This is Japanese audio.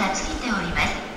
が尽きております。